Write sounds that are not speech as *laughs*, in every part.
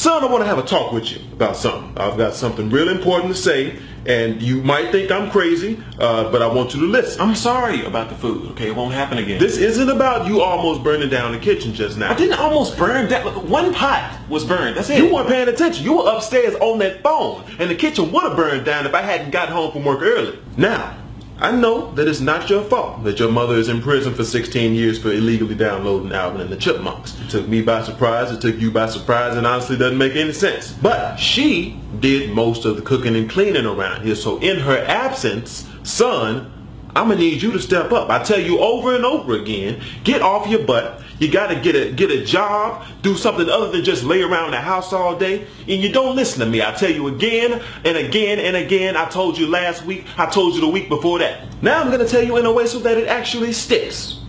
Son, I want to have a talk with you about something. I've got something real important to say, and you might think I'm crazy, uh, but I want you to listen. I'm sorry about the food, okay? It won't happen again. This isn't about you almost burning down the kitchen just now. I didn't almost burn that. One pot was burned. That's it. You weren't paying attention. You were upstairs on that phone, and the kitchen would have burned down if I hadn't got home from work early. Now, I know that it's not your fault that your mother is in prison for 16 years for illegally downloading Alvin and the Chipmunks. It took me by surprise, it took you by surprise, and honestly doesn't make any sense. But she did most of the cooking and cleaning around here, so in her absence, son, I'm gonna need you to step up. I tell you over and over again, get off your butt. You gotta get a get a job, do something other than just lay around the house all day. And you don't listen to me. I tell you again and again and again. I told you last week. I told you the week before that. Now I'm gonna tell you in a way so that it actually sticks.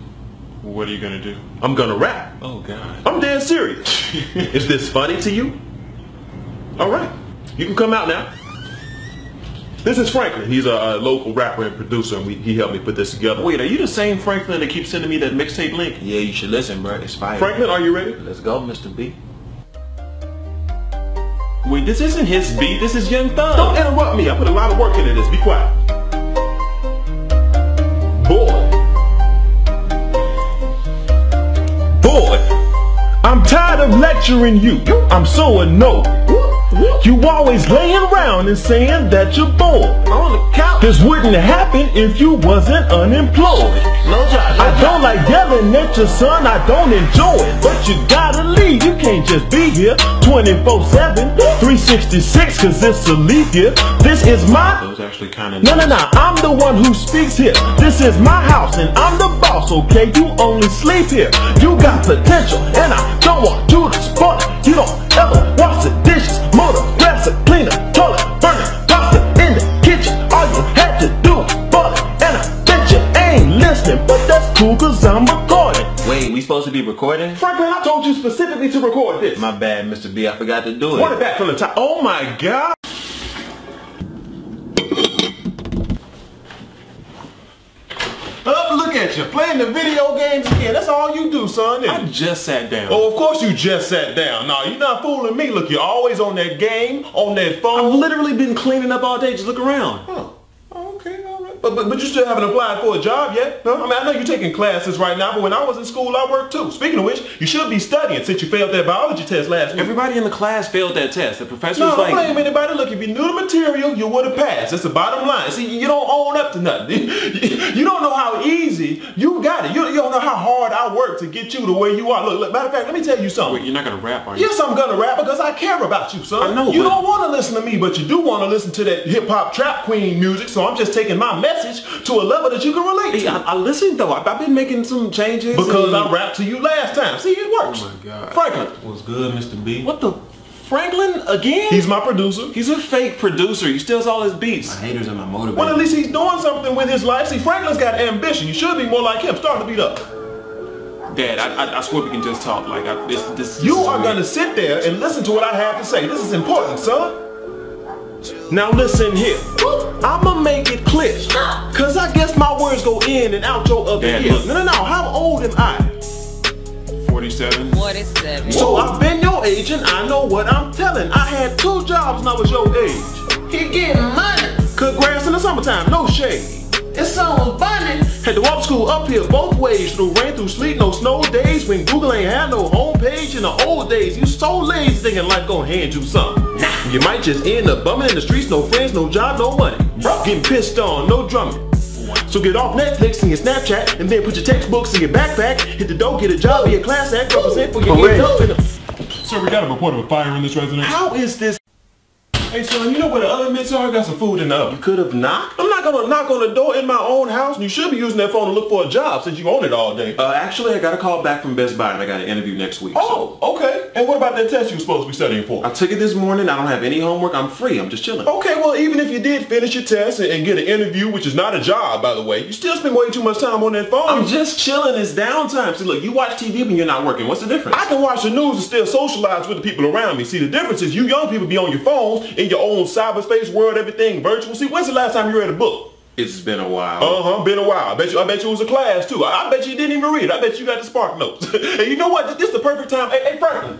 What are you gonna do? I'm gonna rap. Oh God. I'm dead serious. *laughs* Is this funny to you? All right. You can come out now. This is Franklin. He's a, a, local rapper and producer, and we, he helped me put this together. Wait, are you the same Franklin that keeps sending me that mixtape link? Yeah, you should listen, bro. It's fire. Franklin, are you ready? Let's go, Mr. B. Wait, this isn't his beat. This is Young Thug. Don't interrupt me. I put a lot of work into this. Be quiet. Boy. Boy. I'm tired of lecturing you. I'm so annoyed. You always laying around and saying that you're bored. On the couch. This wouldn't happen if you wasn't unemployed. No job. I don't like yelling at your son, I don't enjoy it. But you gotta leave, you can't just be here 24-7, 366 cause it's a leap year. This is my... That was actually kind of... No, no, no, I'm the one who speaks here. This is my house and I'm the boss, okay? You only sleep here. You got potential and I don't want you to spoil it. You don't ever wash we supposed to be recording? Franklin, I told you specifically to record this. My bad, Mr. B. I forgot to do it. Run it back from the top. Oh my god. Oh, look at you, playing the video games again. That's all you do, son. I just sat down. Oh, of course you just sat down. No, you're not fooling me. Look, you're always on that game, on that phone. I've literally been cleaning up all day. Just look around. Right. But, but, but you still haven't applied for a job yet? No? I mean, I know you're taking classes right now, but when I was in school, I worked too. Speaking of which, you should be studying since you failed that biology test last week. Everybody in the class failed that test. The professor No, was don't like... blame anybody. Look, if you knew the material, you would have passed. That's the bottom line. See, you don't own up to nothing. *laughs* You don't know how easy you got it. You, you don't know how hard I worked to get you to where you are. Look, look, matter of fact, let me tell you something. Wait, you're not gonna rap, are you? Yes, I'm gonna rap because I care about you, son. I know, You but- don't want to listen to me, but you do want to listen to that hip hop trap queen music. So I'm just taking my message to a level that you can relate Hey, to. I, I listened though. I've, I've been making some changes. because and- I rapped to you last time. See, it works. Oh my God. Franklin, What's good, Mr. B? What the? Franklin again? he's my producer. He's a fake producer. He steals all his beats. My haters are my motivators. Well, at least he's doing something with his life. See, Franklin's got ambition. You should be more like him. Start to beat up. Dad, I, I, I swear we can just talk. Like I, this, this. this You is are weird. gonna sit there and listen to what I have to say. This is important, son. Now listen here. I'ma make it clear. Cause I guess my words go in and out your other Dad, ear. No, no, no. How old am I? 47. 47. So I've been your age and I know what I'm telling. I had two jobs when I was your age. He getting money. Cut grass in the summertime, no shade. It's so funny. Had to walk to school uphill both ways. Through rain, through sleet, no snow days. When Google ain't had no homepage in the old days. You so lazy thinking life gonna hand you something. Nah, you might just end up bumming in the streets. No friends, no job, no money. Getting pissed on, no drumming. So get off Netflix and your Snapchat, and then put your textbooks in your backpack. Hit the door, get a job, be a class act, represent for your Correct. end up in a... Sir, we got a report of a fire in this residence. How is this? Hey son, you know where the other mints are? I got some food in the oven. You could have knocked. I'm not gonna knock on the door in my own house, and you should be using that phone to look for a job since you own it all day. Uh, actually, I got a call back from Best Buy and I got an interview next week. so- Oh, okay. And what about that test you were supposed to be studying for? I took it this morning. I don't have any homework. I'm free. I'm just chilling. Okay, well, even if you did finish your test and, and get an interview, which is not a job, by the way, you still spend way too much time on that phone. I'm just chilling. It's downtime. See, look, you watch TV when you're not working. What's the difference? I can watch the news and still socialize with the people around me. See, the difference is you young people be on your phones in your own cyberspace world, everything virtual. See, when's the last time you read a book? It's been a while. Uh-huh, been a while. I bet you I bet you it was a class too. I, I bet you didn't even read. it. I bet you got the SparkNotes. *laughs* and you know what? This is the perfect time. Hey, hey Franklin.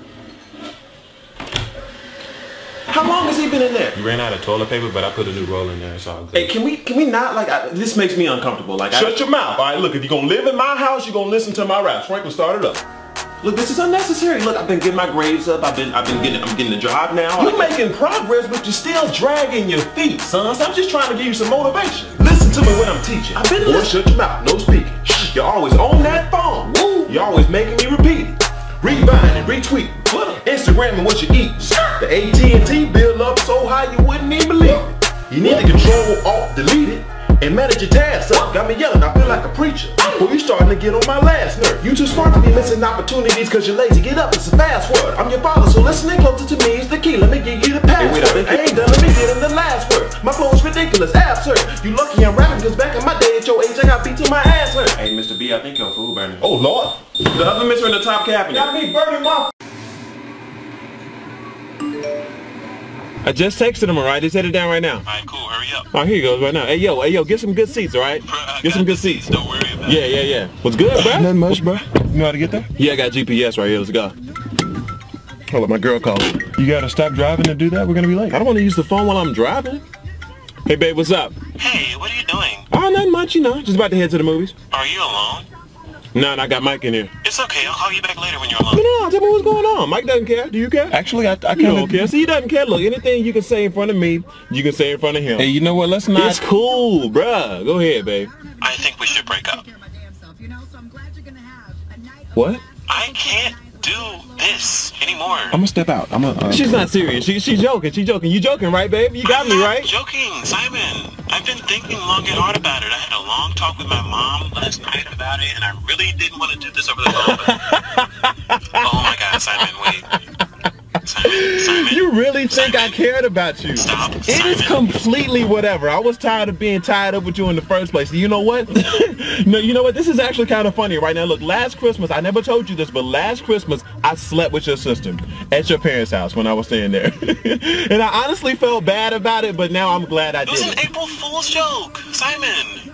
How long has he been in there? You ran out of toilet paper, but I put a new roll in there. It's all good. Hey, can we can we not like I, this makes me uncomfortable. Like, Shut I, your mouth. All right, look, if you're going to live in my house, you're going to listen to my raps. Franklin, start it up. Look, this is unnecessary. Look, I've been getting my grades up. I've been I've been getting I'm getting a job now. You're making progress, but you're still dragging your feet, son. So I'm just trying to give you some motivation. Listen to me when I'm teaching. I've been listening. shut your mouth. No speaking. You're always on that phone. Woo. You're always making me repeat it. Rebind and retweet. Instagram and what you eat. The AT&T bill up so high you wouldn't even believe it. You need to control, alt, delete it, and manage your tasks up. Got me yelling. I feel like a preacher. Well, you starting to get on my last nerve. You too smart to be missing opportunities because you're lazy. Get up, it's a fast word. I'm your father, so listening closer to me is the key. Let me give you the password. wait, I I ain't done, let me get in the last word. My flow is ridiculous, absurd. You lucky I'm rapping because back in my day at your age I got beat till my ass hurt. Hey, Mr. B, I think your food burning. Oh, Lord. The other Mr. in the top cabinet. Got me burning my... I just texted him, alright? He's headed down right now. Alright, cool. Hurry up. Alright, here he goes right now. Hey, yo, hey, yo, get some good seats, alright? Bro, Get some good seats. Don't worry about Yeah, it. yeah, yeah. yeah. What's good, bro? Nothing much, bro. You know how to get there? Yeah, I got GPS right here. Let's go. Hold up, my girl called. You gotta stop driving to do that. We're gonna be late. I don't want to use the phone while I'm driving. Hey, babe, what's up? Hey, what are you doing? Oh, nothing much, you know. Just about to head to the movies. Are you alone? No, no, I got Mike in here. It's okay. I'll call you back later when you're No, alone. no, tell me what's going on. Mike doesn't care. Do you care? Actually, I, I You kind don't care. See, he doesn't care. Look, anything you can say in front of me, you can say in front of him. Hey, you know what? Let's not. it's cool, bruh. Go ahead, babe. I think we should break up. What? I can't do this anymore. I'm gonna step out. I'm gonna. Uh, She's not serious. She, she's joking. She's joking. You joking, right, babe? You got I'm me, not right? joking, Simon. I've been thinking long and hard about it. I had a long talk with my mom last night about it, and I really didn't want to do this over the phone. But... *laughs* oh my God, Simon, wait. *laughs* You really think I cared about you? Stop, It is completely whatever. I was tired of being tied up with you in the first place. You know what? *laughs* no, you know what? This is actually kind of funny right now. Look, last Christmas, I never told you this, but last Christmas, I slept with your sister at your parents' house when I was staying there. *laughs* and I honestly felt bad about it, but now I'm glad I did. It was an. April Fool's joke, Simon.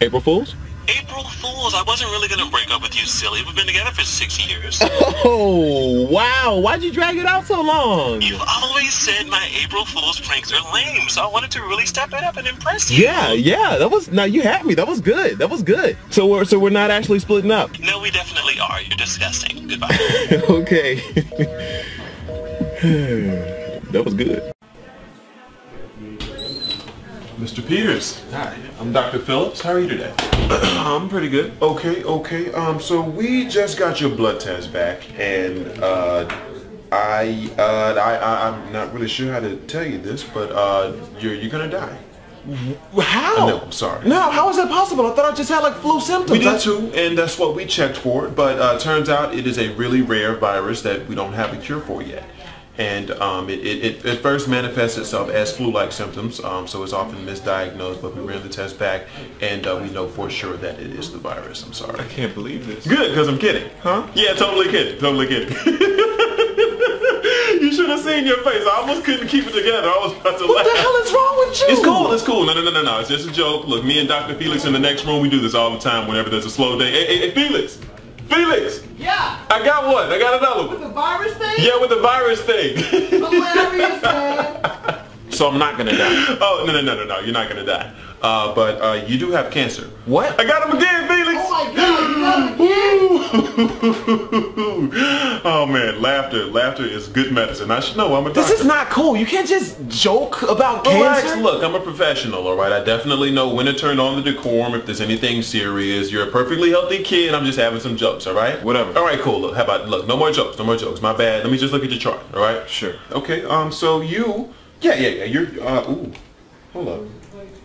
April Fools? April Fools. I wasn't really gonna break up with you, silly. We've been together for six years. *laughs* Oh, wow. Why'd you drag it out so long? You've always said my April Fool's pranks are lame, so I wanted to really step it up and impress you. Yeah, yeah, that was, now you had me. That was good. That was good. So we're, so we're not actually splitting up. No, we definitely are. You're disgusting. Goodbye. *laughs* okay. *sighs* that was good. Mr. Peters. Hi, I'm Dr. Phillips. How are you today? *clears throat* I'm pretty good. Okay, okay. Um, so we just got your blood test back, and uh, I, uh, I, I, I'm not really sure how to tell you this, but uh, you're you're gonna die. How? No, I'm sorry. No, how is that possible? I thought I just had like flu symptoms. We I- did too, and that's what we checked for. But uh, turns out it is a really rare virus that we don't have a cure for yet. And um, it, it, it, first manifests itself as flu-like symptoms, um, so it's often misdiagnosed. But we ran the test back, and uh, we know for sure that it is the virus. I'm sorry. I can't believe this. Good, because I'm kidding. Huh? Yeah, totally kidding. Totally kidding. *laughs* you should have seen your face. I almost couldn't keep it together. I was about to What laugh. the hell is wrong with you? It's cool, it's cool. No, no, no, no, no. It's just a joke. Look, me and Dr. Felix in the next room, we do this all the time whenever there's a slow day. Hey, hey, hey Felix! Felix! Yeah, I got one. I got another one. With the virus thing? Yeah, with the virus thing. *laughs* Hilarious, man. So I'm not gonna die. *laughs* oh, no, no, no, no, no. You're not going to die. Uh, but uh, you do have cancer. What? I got him again, Felix! Oh my god, you got it again? *laughs* oh man, laughter, laughter is good medicine. I should know. I'm a doctor. This is not cool. You can't just joke about Relax. cancer. Look, I'm a professional, all right? I definitely know when to turn on the decorum if there's anything serious. You're a perfectly healthy kid. I'm just having some jokes, all right? Whatever. All right, cool. Look, how about, look, no more jokes, no more jokes. My bad. Let me just look at your chart, all right? Sure. Okay, um, so you, yeah, yeah, yeah, you're, uh, ooh, hold up.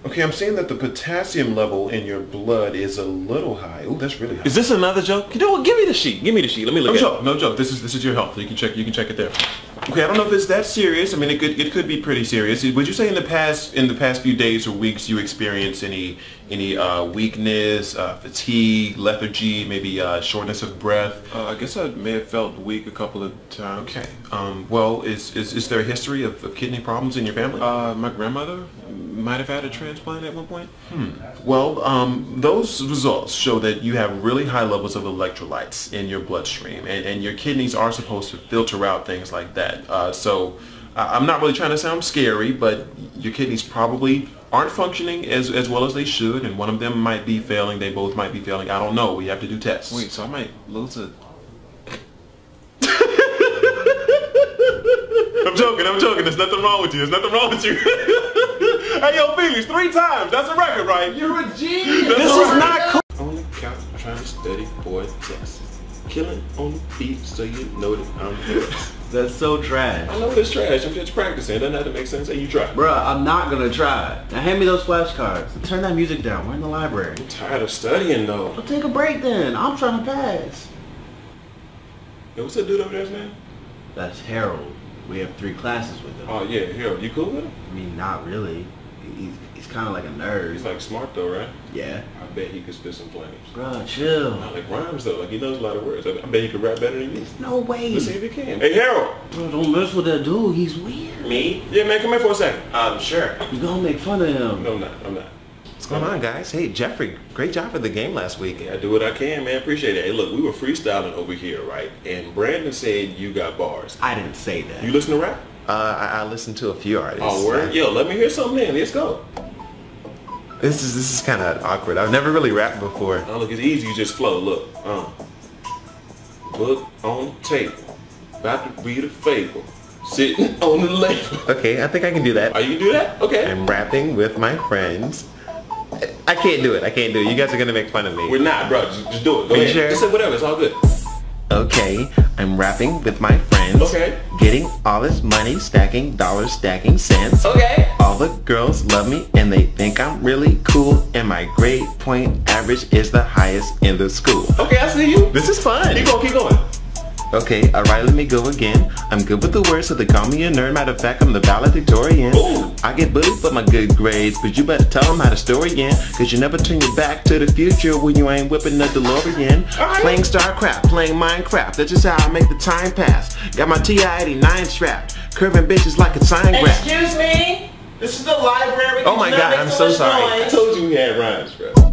Okay, I'm seeing that the potassium level in your blood is a little high. Ooh, that's really high. Is this another joke? You know what? Give me the sheet. Give me the sheet. Let me look No at joke, no joke. This is this is your health. You can check you can check it there. Okay, I don't know if it's that serious. I mean, it could it could be pretty serious. Would you say in the past in the past few days or weeks you experienced any any uh, weakness, uh, fatigue, lethargy, maybe uh, shortness of breath? Uh, I guess I may have felt weak a couple of times. Okay. Um, well, is, is is there a history of, of kidney problems in your family? Uh, my grandmother might have had a transplant at one point. Well, um, those results show that you have really high levels of electrolytes in your bloodstream, and, and your kidneys are supposed to filter out things like that. Uh, so I'm not really trying to sound scary, but your kidneys probably aren't functioning as, as well as they should, and one of them might be failing. They both might be failing. I don't know. We have to do tests. Wait, so I might lose it. *laughs* I'm joking. I'm joking. There's nothing wrong with you. There's nothing wrong with you. *laughs* hey, yo, Felix, three times. That's a record, right? You're a genius. This is not cool. On the couch, trying to study for a test. Killing on the beat, so you know that I'm the best. That's so trash. I know it's trash. I'm just practicing. It doesn't have to make sense. Hey, you try. Bruh, I'm not gonna try. Now hand me those flashcards. Turn that music down. We're in the library. tired of studying though. Well, take a break then. I'm trying to pass. Yo, what's that dude over there's name? That's Harold. We have three classes with him. Oh yeah, Harold. You cool with him? I mean, not really. He's, he's kind of like a nerd. He's like smart though, right? yeah. I bet he could spit some flames. Bruh, chill. Not like rhymes though. Like he knows a lot of words. I, I bet he could rap better than you. No way. Let's see if he can. Hey Harold. Bro, don't mess with that dude. He's weird. Me? Yeah, man. Come here for a second. Um, sure. You gonna make fun of him. No, I'm not. I'm not. What's going on, guys? Hey, Jeffrey, great job for the game last week. Yeah, I do what I can, man. Appreciate it. Hey, look, we were freestyling over here, right? And Brandon said you got bars. I didn't say that. You listen to rap? Uh, I, I listened to a few artists. Oh, word? Yo, let me hear something then. Let's go. This is this is kind of awkward. I've never really rapped before. Oh, look, it's easy. You just flow. Look. Uh. Book on the table. About to read a fable. Sitting *laughs* on the label. Okay, I think I can do that. Are you can do that? Okay. I'm rapping with my friends. I can't do it. I can't do it. You guys are gonna make fun of me. We're not, bro. Just, just do it. Go Are you sure? Just say whatever. It's all good. Okay, I'm rapping with my friends. Okay. Getting all this money, stacking dollars, stacking cents. Okay. All the girls love me and they think I'm really cool. And my grade point average is the highest in the school. Okay, I see you. This is fun. Keep going, keep going. Okay, alright, let me go again. I'm good with the words, so they call me a nerd. Matter of fact, I'm the valedictorian. Ooh. I get bullied for my good grades, but you better tell them how the story end. Cause you never turn your back to the future when you ain't whipping the DeLorean. Alright. Playing StarCraft, playing Minecraft. That's just how I make the time pass. Got my TI-89 strapped. Curving bitches like a sine graph. Excuse me? This is the library. Oh my Could you not God, I'm so sorry. I noise? told you we had rhymes, bro.